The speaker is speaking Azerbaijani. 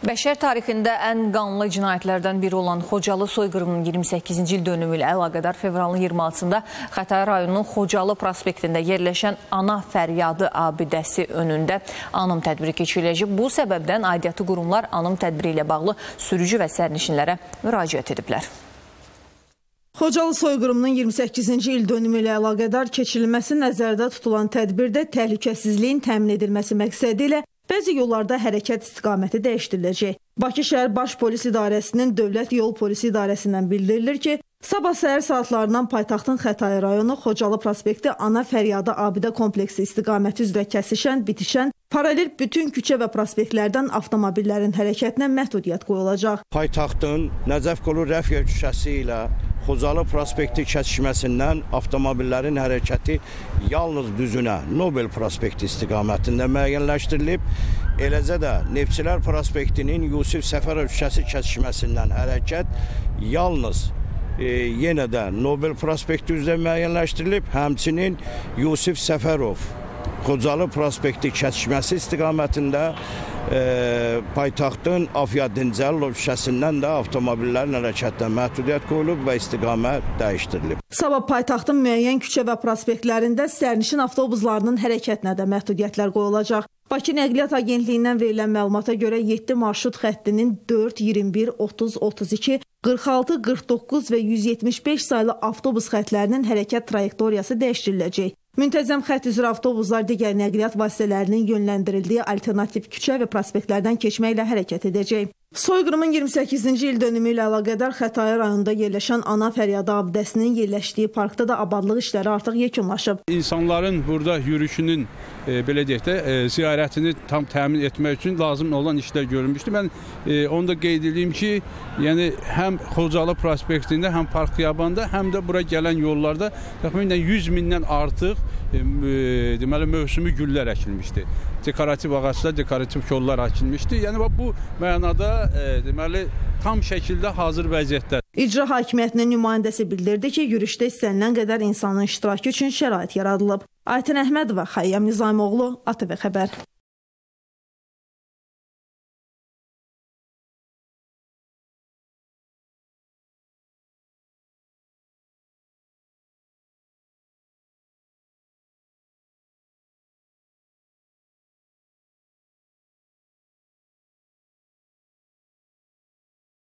Bəşər tarixində ən qanlı cinayətlərdən biri olan Xocalı soyqırımının 28-ci il dönümü ilə əlaqədar fevralın 26-sında Xətai rayonunun Xocalı prospektində yerləşən Ana Fəryadı abidəsi önündə anım tədbiri keçiriləcək. Bu səbəbdən aidiyyatı qurumlar anım tədbiri ilə bağlı sürücü və sərnişinlərə müraciət ediblər. Xocalı soyqırımının 28-ci il dönümü ilə əlaqədar keçirilməsi nəzərdə tutulan tədbirdə təhlükəsizliyin təmin edilməsi məqsədi ilə Bəzi yollarda hərəkət istiqaməti dəyişdiriləcək. Bakı şəhər Baş Polis İdarəsinin Dövlət Yol Polisi İdarəsindən bildirilir ki, sabah səhər saatlarından paytaxtın Xətai rayonu Xocalı prospekti Ana Fəryadı abidə kompleksi istiqaməti üzrə kəsişən, bitişən paralel bütün küçə və prospektlərdən avtomobillərin hərəkətinə məhdudiyyət qoyulacaq. Paytaxtın Nəcəf qolu Rəfiyə küçəsi ilə Xocalı prospekti kəsişməsindən avtomobillərin hərəkəti yalnız düzünə Nobel prospekti istiqamətində müəyyənləşdirilib. Eləcə də Neftçilər prospektinin Yusif Səfərov küçəsi kəsişməsindən hərəkət yalnız e, yenə də Nobel prospekti üzrə müəyyənləşdirilib. Həmçinin Yusif Səfərov Xocalı prospekti kəsişməsi istiqamətində e, paytaxtın Afya Dincəlov küçəsindən də avtomobillərin hərəkətinə məhdudiyyət qoyulub və istiqamət dəyişdirilib. Sabah paytaxtın müəyyən küçə və prospektlərində sərnişin avtobuslarının hərəkətinə də məhdudiyyətlər qoyulacaq. Bakı Nəqliyyat Agentliyindən verilən məlumata görə 7 marşrut xəttinin 4, 21, 30, 32, 46, 49 və 175 saylı avtobus xəttlərinin hərəkət trayektoriyası dəyişdiriləcək. Müntəzəm xətt üzrə avtobuslar digər nəqliyyat vasitələrinin yönləndirildiyi alternativ küçə və prospektlərdən keçməklə hərəkət edəcək. Soyqırımın 28-ci il dönümü ilə əlaqədar Xətai rayonunda yerləşən Ana Fəryadı abidəsinin yerləşdiyi parkda da abadlıq işləri artıq yekunlaşıb. İnsanların burada yürüşünün e, belə deyək də e, ziyarətini tam təmin etmək üçün lazım olan işlər görülmüşdü. Mən e, onu da qeyd edeyim ki, yəni həm Xocalı prospektində, həm Park Xiyabanda, həm də bura gələn yollarda təxminən 100 mindən artıq e, e, deməli mövsümi güllər əkilmişdi. Dekorativ ağaclar, dekorativ kollar əkilmişdi. Yəni bu mənada e, deməli tam şəkildə hazır vəziyyətdə. İcra hakimiyyətinin nümayəndəsi bildirdi ki, yürüşdə istənilən qədər insanın iştirakı üçün şərait yaradılıb. Aytən Əhmədova, Xəyyam Nizamioğlu, ATV xəbər.